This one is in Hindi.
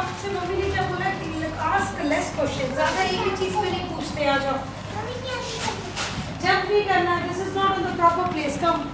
आपसे मम्मी ने क्या बोला कि आस्क लेस क्वेश्चन ज़्यादा एक ही चीज़ पे नहीं पूछते, आ जाओ। जब भी करना this is not on the proper place come.